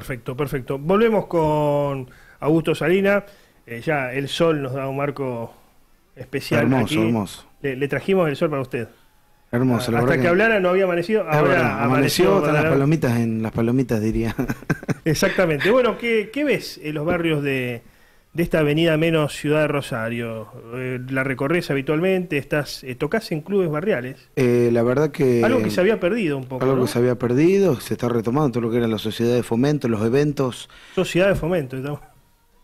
Perfecto, perfecto. Volvemos con Augusto Salina. Eh, ya el sol nos da un marco especial. Hermoso, aquí. hermoso. Le, le trajimos el sol para usted. Hermoso, la Hasta verdad que, hablara no había amanecido. Ahora verdad, amaneció, están las palomitas en las palomitas diría. Exactamente. Bueno, ¿qué, qué ves en los barrios de, de esta avenida menos Ciudad de Rosario? Eh, ¿La recorres habitualmente? ¿Estás, eh, ¿Tocas en clubes barriales? Eh, la verdad que Algo que se había perdido un poco. algo ¿no? que se había perdido, se está retomando todo lo que era la sociedad de fomento, los eventos. Sociedad de fomento. estamos-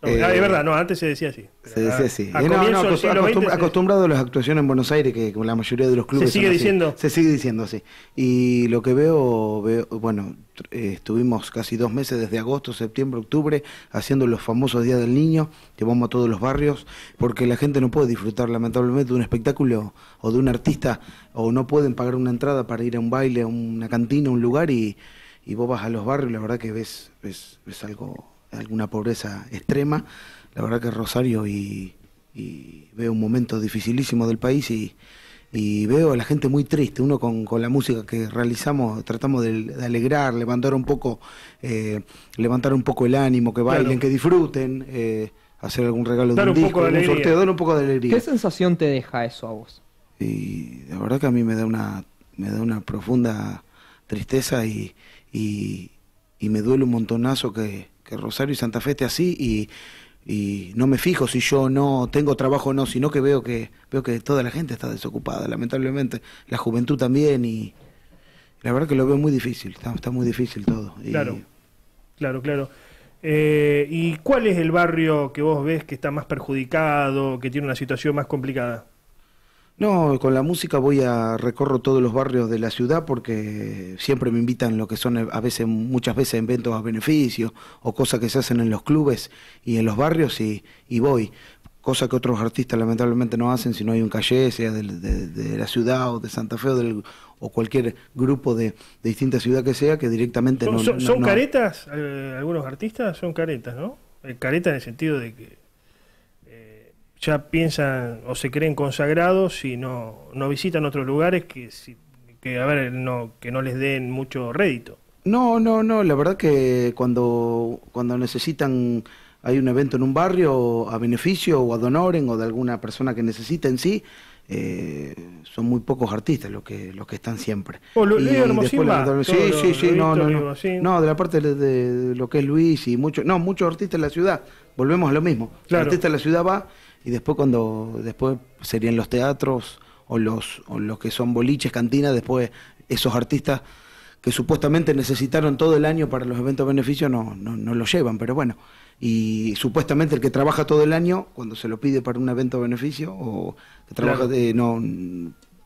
No, Eh, ah, es verdad, no, antes se decía así. Se decía así. A Eh, no, no, XX acostumbrado a las actuaciones en Buenos Aires, que como la mayoría de los clubes. ¿Se sigue diciendo? Se sigue diciendo así. Y lo que veo, veo bueno, eh, estuvimos casi dos meses desde agosto, septiembre, octubre, haciendo los famosos Días del Niño, llevamos a todos los barrios, porque la gente no puede disfrutar lamentablemente de un espectáculo o de un artista, o no pueden pagar una entrada para ir a un baile, a una cantina, a un lugar, y, y vos vas a los barrios, la verdad que ves, ves, ves algo, alguna pobreza extrema. La verdad que Rosario y, y veo un momento dificilísimo del país y, y veo a la gente muy triste. Uno con, con la música que realizamos tratamos de, de alegrar, levantar un poco, eh, levantar un poco el ánimo, que bailen, Claro. que disfruten, eh, hacer algún regalo Dar de un un poco disco, de algún alegría. sorteo, dar un poco de alegría. ¿Qué sensación te deja eso a vos? Y la verdad que a mí me da una, me da una profunda tristeza y, y, y me duele un montonazo que, que Rosario y Santa Fe esté así y, y no me fijo si yo no tengo trabajo o no, sino que veo que veo que toda la gente está desocupada, lamentablemente, la juventud también y la verdad que lo veo muy difícil, está, está muy difícil todo. Claro. Claro, claro. Eh, ¿Y cuál es el barrio que vos ves que está más perjudicado, que tiene una situación más complicada? No, con la música voy a recorro todos los barrios de la ciudad porque siempre me invitan lo que son eh, a veces muchas veces eventos a beneficio o cosas que se hacen en los clubes y en los barrios y, y voy. Cosa que otros artistas lamentablemente no hacen si no hay un calle, sea de, de la ciudad o de Santa Fe o, del, o cualquier grupo de, de distinta ciudad que sea que directamente ¿Son, no... son- no- son no- caretas? Eh, algunos artistas son caretas, ¿no? Eh, careta en el sentido de que ya piensan o se creen consagrados y no, no visitan otros lugares que, si- que, a ver, no, que no les den mucho rédito. No, no, no, la verdad que cuando, cuando necesitan, hay un evento en un barrio a beneficio o ad honorem o de alguna persona que necesita en sí, eh, son muy pocos artistas los que los que están siempre. Oh, Lu- Y después, va, todo sí, lo- sí, sí, lo no, no, no, no, de la parte de, de lo que es Luis y muchos, no, muchos artistas en la ciudad, volvemos a lo mismo, Claro. el artista de la ciudad va y después cuando, después serían los teatros o los, o los que son boliches, cantinas, después esos artistas que supuestamente necesitaron todo el año para los eventos de beneficio no, no, no lo llevan, pero bueno. Y supuestamente el que trabaja todo el año, cuando se lo pide para un evento de beneficio, o que trabaja Claro. de, no,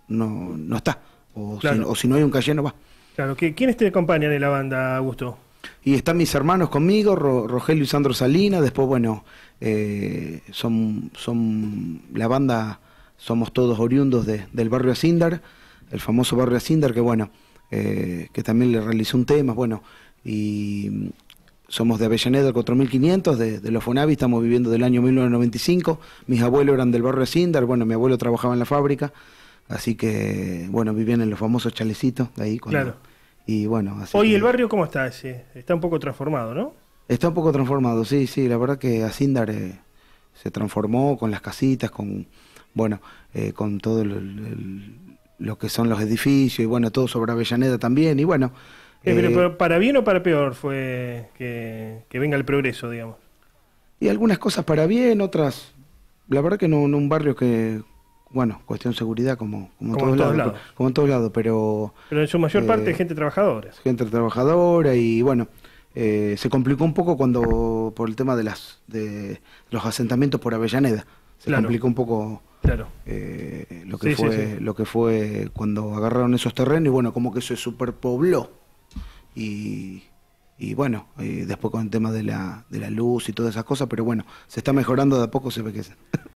no, no está. O, Claro. si, o si no hay un calle, no va. Claro, ¿qui- ¿quiénes te acompañan en la banda, Augusto? Y están mis hermanos conmigo, Ro- Rogelio y Sandro Salinas, después, bueno, eh, son, son la banda, somos todos oriundos de- del barrio Asindar, el famoso barrio Asindar, que bueno, eh, que también le realizó un tema, bueno, y somos de Avellaneda, el 4500, de, de los Fonavi, estamos viviendo del año 1995, mis abuelos eran del barrio Asindar, bueno, mi abuelo trabajaba en la fábrica, así que, bueno, vivían en los famosos chalecitos de ahí. Claro. Y bueno, así Hoy que- el barrio, ¿cómo está ese? Está un poco transformado, ¿no? Está un poco transformado, sí, sí, la verdad que Asindar eh, se transformó con las casitas, con, bueno, eh, con todo el- el- lo que son los edificios y bueno, todo sobre Avellaneda también y bueno. Eh, pero- eh, pero ¿Para bien o para peor fue que, que venga el progreso, digamos? y algunas cosas para bien, otras, la verdad que no, no un barrio que, bueno, cuestión de seguridad como, como, en todos lados, lados. como en todos lados, pero Pero en su mayor Eh, parte gente trabajadora. gente trabajadora y bueno eh, se complicó un poco cuando por el tema de las de los asentamientos por Avellaneda se Claro. complicó un poco Claro. eh, lo que Sí, fue sí. lo que fue cuando agarraron esos terrenos y bueno como que se superpobló y y bueno y después con el tema de la de la luz y todas esas cosas pero bueno se está mejorando de a poco se ve que se-